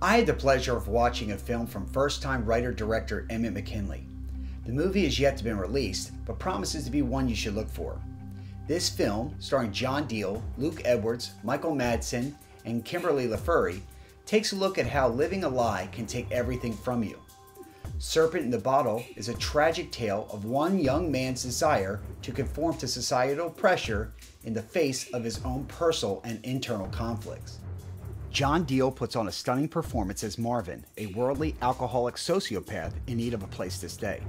I had the pleasure of watching a film from first time writer director Emmett McKinley. The movie is yet to be released, but promises to be one you should look for. This film, starring John Diehl, Luke Edwards, Michael Madsen, and Kimberly LaFurry, takes a look at how living a lie can take everything from you. Serpent in the Bottle is a tragic tale of one young man's desire to conform to societal pressure in the face of his own personal and internal conflicts. John Diehl puts on a stunning performance as Marvin, a worldly alcoholic sociopath in need of a place to stay.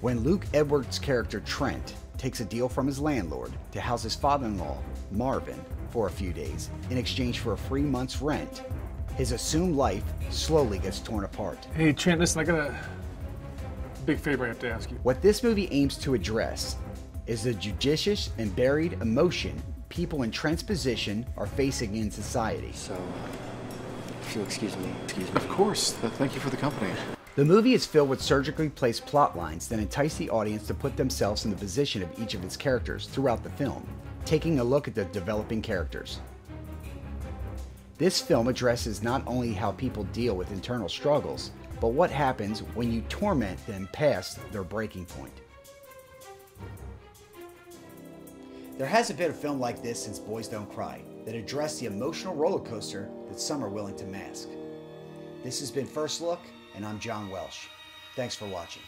when Luke Edwards' character Trent takes a deal from his landlord to house his father in law, Marvin, for a few days in exchange for a free month's rent, his assumed life slowly gets torn apart. Hey, Trent, listen, I got a big favor I have to ask you. What this movie aims to address is the judicious and buried emotion people in Trent's position are facing in society. So, if you'll excuse me, excuse me. Of course. Thank you for the company. The movie is filled with surgically placed plot lines that entice the audience to put themselves in the position of each of its characters throughout the film, taking a look at the developing characters. This film addresses not only how people deal with internal struggles, but what happens when you torment them past their breaking point. There hasn't been a film like this since Boys Don't Cry that addressed the emotional roller coaster that some are willing to mask. This has been First Look, and I'm John Welsh. Thanks for watching.